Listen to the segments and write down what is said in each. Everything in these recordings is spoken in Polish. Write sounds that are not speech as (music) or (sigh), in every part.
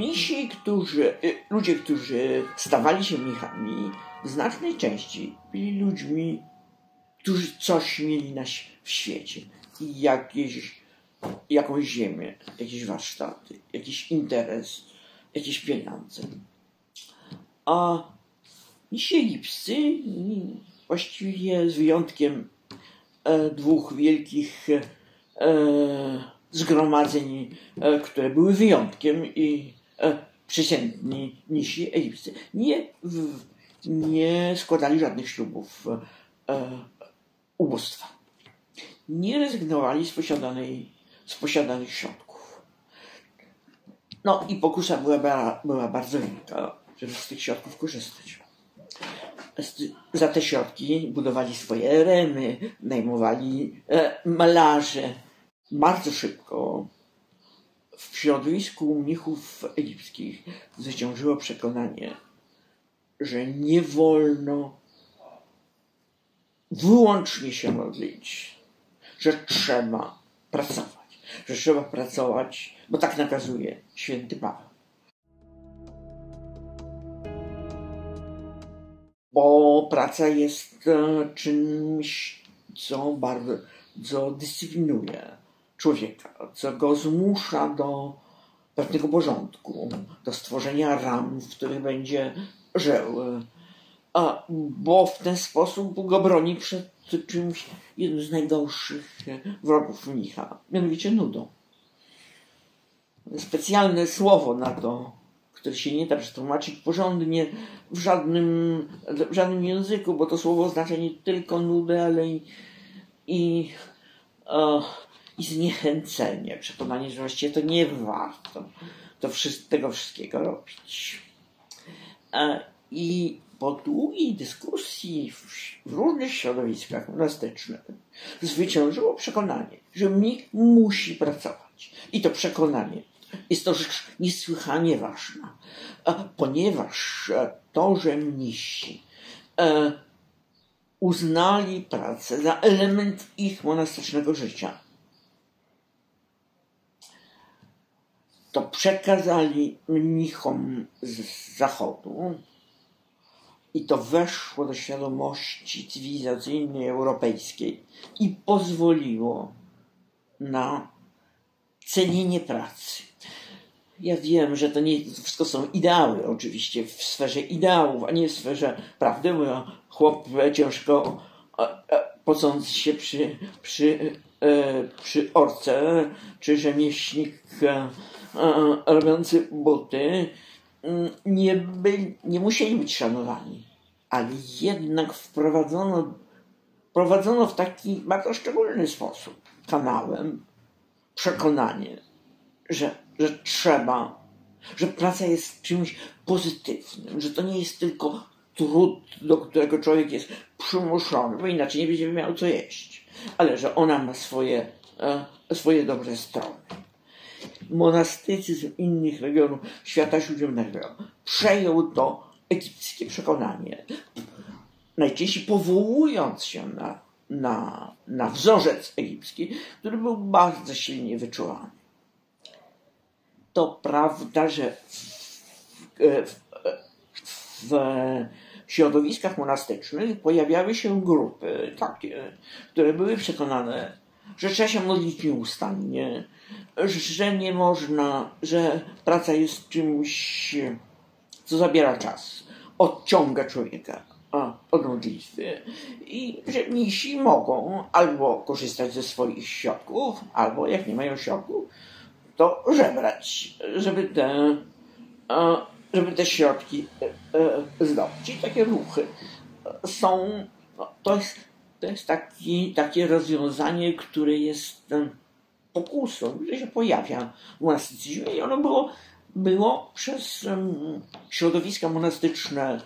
mnisi, którzy, y, ludzie, którzy stawali się mnichami, w znacznej części byli ludźmi, którzy coś mieli na, w świecie. Jakieś, jakąś ziemię, jakieś warsztaty, jakiś interes, jakieś pieniądze. A mnisi egipscy, właściwie z wyjątkiem e, dwóch wielkich e, zgromadzeń, e, które były wyjątkiem i e, przeciętni nisi egipscy, nie, nie składali żadnych ślubów e, ubóstwa. Nie rezygnowali z, posiadanej, z posiadanych środków. No i pokusa była, była bardzo wielka, żeby z tych środków korzystać. Za te środki budowali swoje eremy, najmowali e. Bardzo szybko w środowisku mnichów egipskich zwyciężyło przekonanie, że nie wolno wyłącznie się modlić, że trzeba pracować, że trzeba pracować, bo tak nakazuje święty Paweł. Bo praca jest e, czymś, co bardzo dyscyplinuje człowieka, co go zmusza do pewnego porządku, do stworzenia ram, w których będzie żył. A, bo w ten sposób go broni przed czymś, jednym z najgorszych wrogów mnicha, mianowicie nudą. Specjalne słowo na to, które się nie da przetłumaczyć porządnie w żadnym, w żadnym języku, bo to słowo oznacza nie tylko nudę, ale i, i i zniechęcenie, przekonanie, że właściwie to nie warto to tego wszystkiego robić. I po długiej dyskusji w, w różnych środowiskach monastycznych zwyciężyło przekonanie, że mnich musi pracować. I to przekonanie jest to rzecz niesłychanie ważna, ponieważ to, że mnisi e, uznali pracę za element ich monastycznego życia, to przekazali mnichom z zachodu i to weszło do świadomości cywilizacyjnej europejskiej i pozwoliło na cenienie pracy. Ja wiem, że to nie to wszystko są ideały, oczywiście w sferze ideałów, a nie w sferze prawdy, bo chłop ciężko pocąc się przy, przy, przy orce, czy rzemieślnik robiący buty mm, nie, by, nie musieli być szanowani, ale jednak wprowadzono, wprowadzono w taki bardzo szczególny sposób kanałem przekonanie, że, że trzeba, że praca jest czymś pozytywnym, że to nie jest tylko trud, do którego człowiek jest przymuszony, bo inaczej nie będzie miał co jeść, ale że ona ma swoje, e, swoje dobre strony. Monastycyzm innych regionów świata śródziemnego przejął to egipskie przekonanie, najczęściej powołując się na, na, na wzorzec egipski, który był bardzo silnie wyczuwany. To prawda, że w, w, w środowiskach monastycznych pojawiały się grupy takie, które były przekonane, że trzeba się modlić nieustannie, że nie można, że praca jest czymś, co zabiera czas, odciąga człowieka od modlitwy. I że misi mogą albo korzystać ze swoich środków, albo jak nie mają środków, to żebrać, żeby te, żeby te środki e, e, zdobyć. I takie ruchy są, no, to jest, to jest taki, takie rozwiązanie, które jest pokusą, które się pojawia w monastycyzmie i ono było, było przez środowiska monastyczne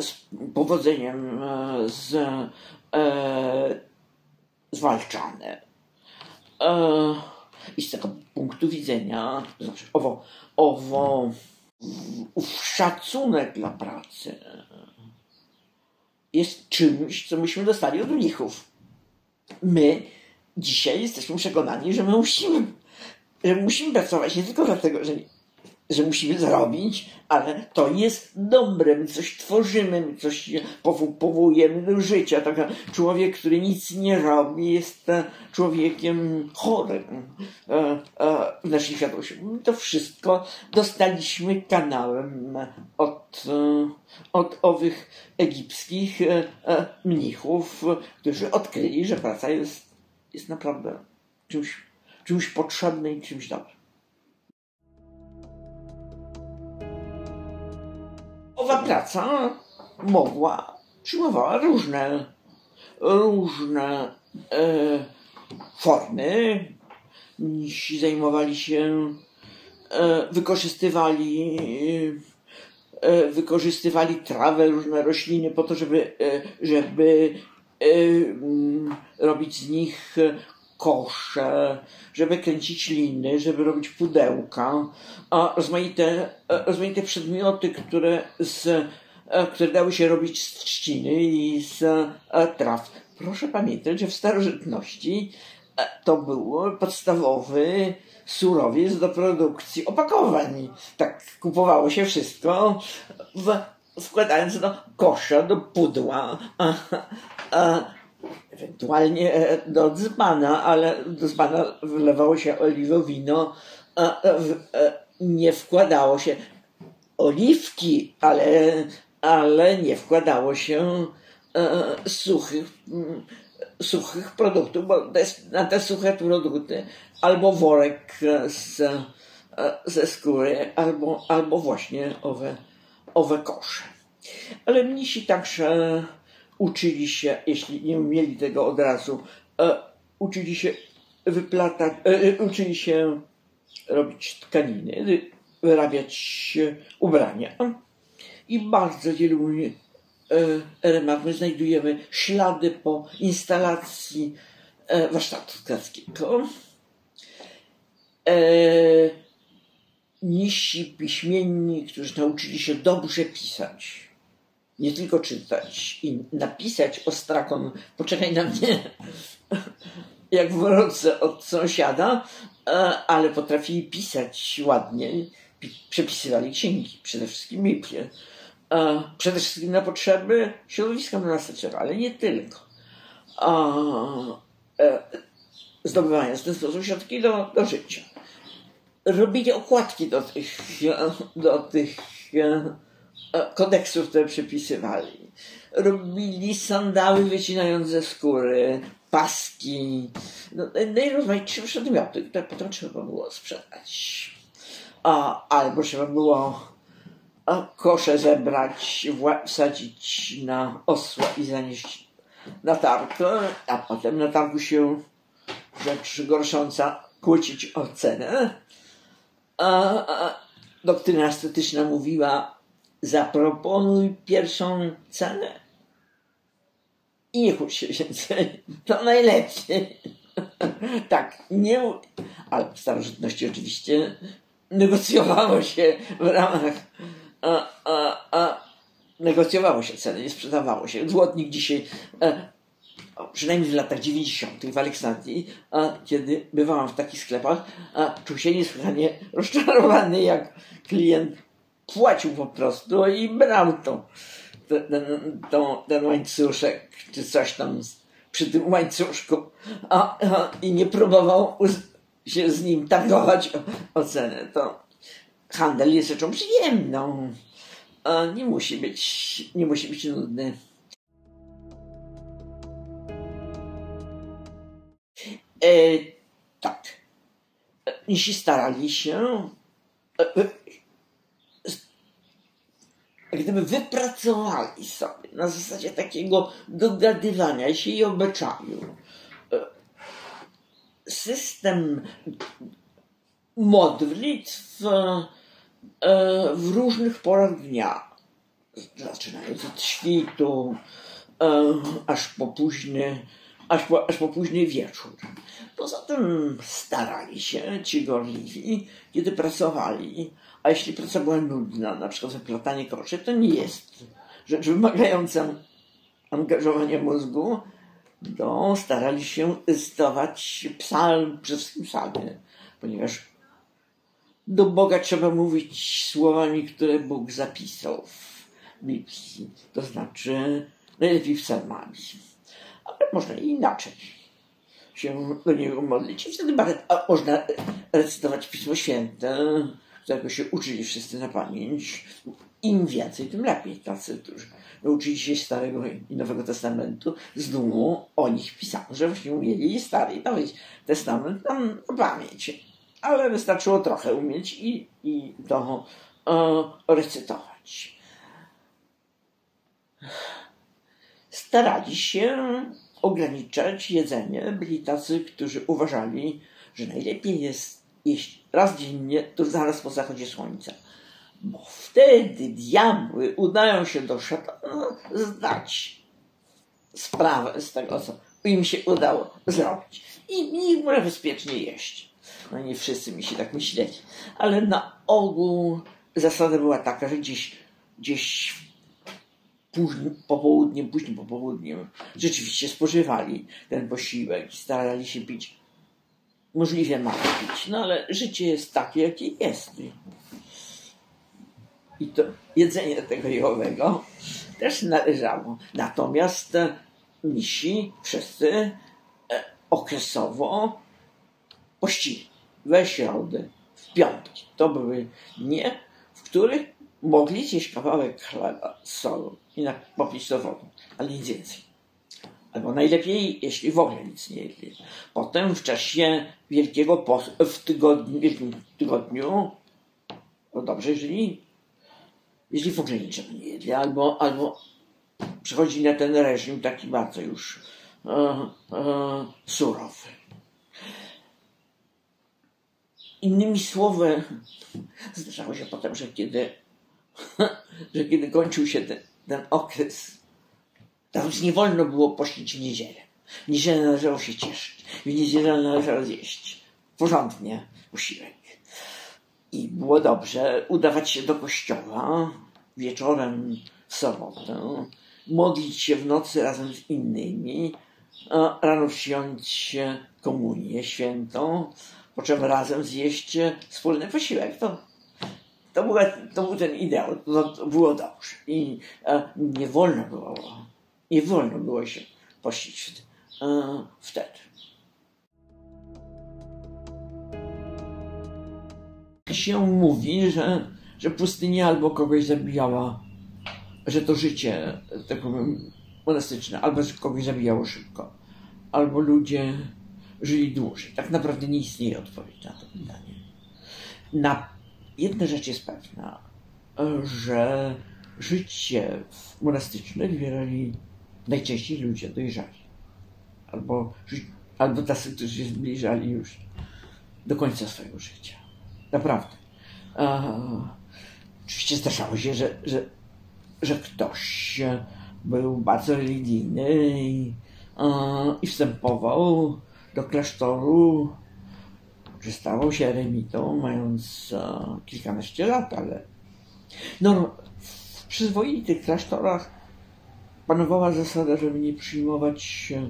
z powodzeniem e, z, e, zwalczane. E, I z tego punktu widzenia, to znaczy owo, owo szacunek dla pracy jest czymś, co myśmy dostali od mnichów. My dzisiaj jesteśmy przekonani, że my musimy, że musimy pracować nie tylko dlatego, że, że musimy zrobić, ale to jest dobre, my coś tworzymy, my coś powołujemy do życia. Taki człowiek, który nic nie robi, jest człowiekiem chorym e, e, w naszej świadomości. To wszystko dostaliśmy kanałem od, e, od owych egipskich mnichów, którzy odkryli, że praca jest, jest naprawdę czymś, czymś potrzebnym i czymś dobrym. Owa praca mogła, przyjmowała różne, różne e, formy. Mnisi zajmowali się, e, wykorzystywali, e, wykorzystywali trawę, różne rośliny po to, żeby, e, żeby e, robić z nich kosze, żeby kręcić liny, żeby robić pudełka, a rozmaite, rozmaite przedmioty, które, z, e, które dały się robić z trzciny i z e, traw. Proszę pamiętać, że w starożytności e, to był podstawowy surowiec do produkcji opakowań. Tak kupowało się wszystko, w, wkładając do kosza, do pudła. A, a, ewentualnie e, do dzbana, ale do dzbana wlewało się oliwowino, a nie wkładało się oliwki, ale, ale nie wkładało się e, suchych, suchych produktów, bo na te suche produkty albo worek z, e, ze skóry, albo, albo właśnie owe, owe kosze. Ale mnisi także uczyli się, jeśli nie umieli tego od razu, e, uczyli się wyplatać, e, e, uczyli się robić tkaniny, wyrabiać ubrania. I bardzo wielu elementów my znajdujemy ślady po instalacji warsztatu tkackiego. Niżsi piśmienni, którzy nauczyli się dobrze pisać, nie tylko czytać i napisać ostrakon, poczekaj na mnie, (laughs) jak wrócę od sąsiada, e, ale potrafili pisać ładnie, przepisywali księgi, przede wszystkim Biblię. E, przede wszystkim na potrzeby środowiska monastycznego, ale nie tylko. E, zdobywając w ten sposób środki do, do życia. Robili okładki do tych, do tych kodeksów, które przepisywali. Robili sandały wycinając ze skóry, paski, no, najrozmaitsze przedmioty, które potem trzeba było sprzedać. A, albo trzeba było kosze zebrać, wsadzić na osła i zanieść na targ, a potem na targu się rzecz gorsząca kłócić o cenę. A, a doktryna estetyczna mówiła, zaproponuj pierwszą cenę i nie kłóć się więcej. To najlepiej. (laughs) tak, nie. Ale w starożytności oczywiście negocjowało się w ramach. A, a, a, negocjowało się ceny, nie sprzedawało się. Złotnik dzisiaj, e, przynajmniej w latach 90. w Aleksandrii, a, kiedy bywałam w takich sklepach, a, czuł się niesłychanie rozczarowany, jak klient płacił po prostu i brał to, ten, ten, ten łańcuszek, czy coś tam przy tym łańcuszku a, a, i nie próbował się z nim targować o, o cenę. To handel jest rzeczą przyjemną. A nie musi być, nie musi być nudny. E, tak. Jeśli starali się, e, e gdyby wypracowali sobie na zasadzie takiego dogadywania się i obyczaju e, system modlitw e, w różnych porach dnia, zaczynając od świtu, e, aż po późny, aż po, aż po późny wieczór. Poza tym starali się ci gorliwi, kiedy pracowali, a jeśli praca była nudna, na przykład zaplatanie koszy, to nie jest rzecz wymagająca angażowania mózgu, to starali się zdawać psalm, przede wszystkim psalmy, ponieważ do Boga trzeba mówić słowami, które Bóg zapisał w Biblii, to znaczy najlepiej psalmami. Ale można i inaczej się do Niego modlić. I wtedy można recytować Pismo Święte, którego się uczyli wszyscy na pamięć. Im więcej, tym lepiej. Tacy, którzy nauczyli się Starego i Nowego Testamentu, z dumą o nich pisano, że właśnie umieli Stary i Nowy Testament tam na pamięć. Ale wystarczyło trochę umieć i, i to e, recytować. Starali się ograniczać jedzenie. Byli tacy, którzy uważali, że najlepiej jest jeść raz dziennie, to zaraz po zachodzie słońca. Bo wtedy diabły udają się do szatana zdać sprawę z tego, co im się udało zrobić. I nikt może bezpiecznie jeść. No nie wszyscy mi się tak myśleli, ale na ogół zasada była taka, że gdzieś, gdzieś późno, popołudniem, późnym popołudniem rzeczywiście spożywali ten posiłek i starali się pić możliwie mało pić. No ale życie jest takie, jakie jest. I to jedzenie tego jowego też należało. Natomiast misi wszyscy e, okresowo pościli we środę, w piątki. To były dnie, w których mogli zjeść kawałek chleba z solą i popić to wodą, ale nic więcej. Albo najlepiej, jeśli w ogóle nic nie jedli. Potem w czasie Wielkiego Postu, w tygodniu, Wielkim Tygodniu, no dobrze, jeżeli, w ogóle niczego nie jedli, albo, albo przechodzi na ten reżim taki bardzo już e, e, surowy. Innymi słowy, zdarzało się potem, że kiedy, (laughs) że kiedy kończył się ten, ten okres, tam nie wolno było pościć w niedzielę. W niedzielę należało się cieszyć. W niedzielę należało zjeść porządnie posiłek. I było dobrze udawać się do kościoła wieczorem w sobotę, modlić się w nocy razem z innymi, a rano przyjąć komunię świętą, po czym razem zjeść wspólny posiłek. To, to, była, to był ten ideał, to, to było dobrze. I e, nie wolno było, nie wolno było się pościć e, wtedy. Się mówi, że, że pustynia albo kogoś zabijała, że to życie, tak powiem, monastyczne, albo że kogoś zabijało szybko, albo ludzie żyli dłużej. Tak naprawdę nie istnieje odpowiedź na to pytanie. Na jedna rzecz jest pewna, że życie monastyczne wybierali najczęściej ludzie dojrzali. Albo, albo tacy, którzy się zbliżali już do końca swojego życia. Naprawdę. oczywiście zdarzało się, że, że, że ktoś był bardzo religijny i, i wstępował do klasztoru, czy stawał się eremitą, mając e, kilkanaście lat, ale no, w przyzwoitych klasztorach panowała zasada, żeby nie przyjmować yy,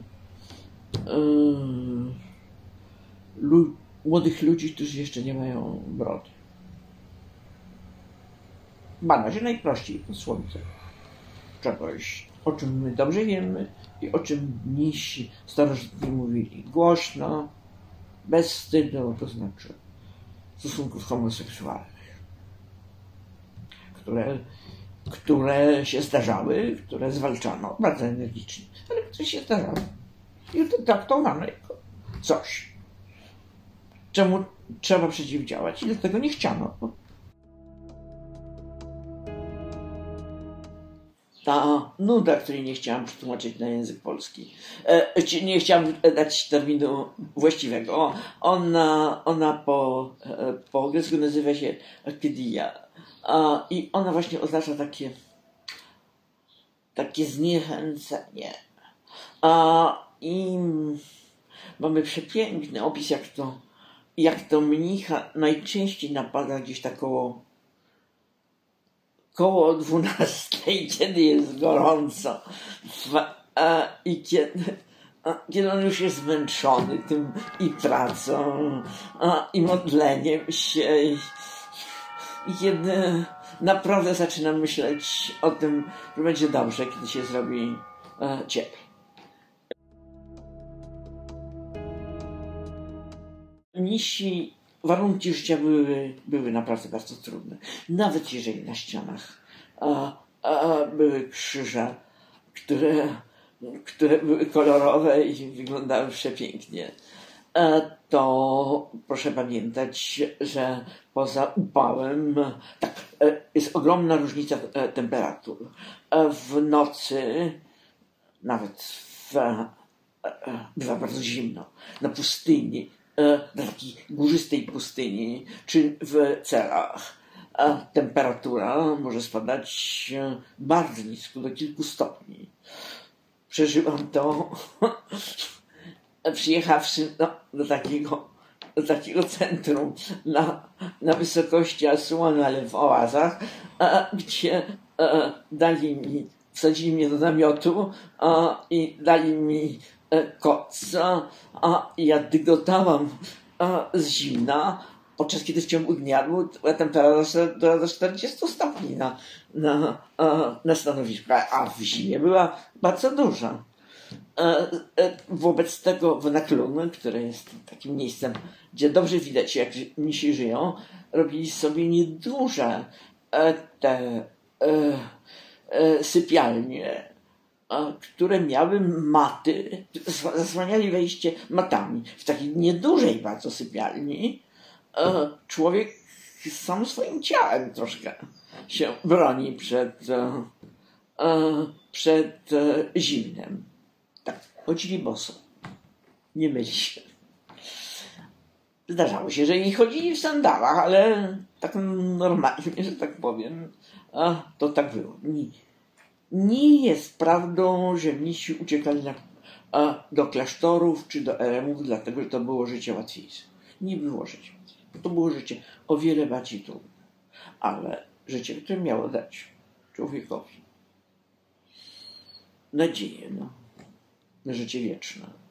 lu młodych ludzi, którzy jeszcze nie mają brody. Bana się najprościej posłowice czegoś, o czym my dobrze wiemy i o czym mnisi starożytni mówili. Głośno, bez wstydu, to znaczy stosunków homoseksualnych, które które się zdarzały, które zwalczano bardzo energicznie, ale które się zdarzały. I to traktowano jako coś, czemu trzeba przeciwdziałać i dlatego nie chciano. Ta nuda, której nie chciałam przetłumaczyć na język polski, e, nie chciałam dać terminu właściwego, ona, ona po, e, po grecku nazywa się akidia i ona właśnie oznacza takie, takie zniechęcenie. I mamy przepiękny opis, jak to, jak to mnicha najczęściej napada gdzieś tak koło, koło 12, (laughs) kiedy jest gorąco. I kiedy, kiedy on już jest zmęczony tym i pracą, i modleniem się, i kiedy naprawdę zaczyna myśleć o tym, że będzie dobrze, kiedy się zrobi ciepło. Nisi warunki życia były, były naprawdę bardzo trudne. Nawet jeżeli na ścianach a, a były krzyże, które, które były kolorowe i wyglądały przepięknie, to proszę pamiętać, że poza upałem, tak, e, jest ogromna różnica e, temperatur. E, w nocy, nawet w, bywa bardzo zimno. Na pustyni E, na takiej górzystej pustyni czy w celach. Temperatura może spadać e, bardzo nisko, do kilku stopni. Przeżyłam to (laughs) przyjechawszy no, do takiego do takiego centrum na, na wysokości Asuan, ale w oazach, a, gdzie a, dali mi, wsadzili mnie do namiotu a, i dali mi E, koca, a ja dygotałam z zimna, podczas kiedy w ciągu dnia była temperatura do 40 stopni na, na, na stanowisku, a w zimie była bardzo duża. E, e, wobec tego w Naklun, które jest takim miejscem, gdzie dobrze widać, jak misi żyją, robili sobie nieduże te sypialnie, które miały maty, zasłaniali wejście matami. W takiej niedużej bardzo sypialni człowiek sam swoim ciałem troszkę się broni przed, przed zimnem. Chodzili boso. Nie myli się. Zdarzało się, że i chodzili w sandałach, ale tak normalnie, że tak powiem, to tak było. Nie, nie jest prawdą, że mnisi uciekali na, a, do klasztorów czy do eremów, dlatego że to było życie łatwiejsze. Nie było życia łatwiejsze. To było życie o wiele bardziej trudne. Ale życie, które miało dać człowiekowi nadzieję no, życie wieczne.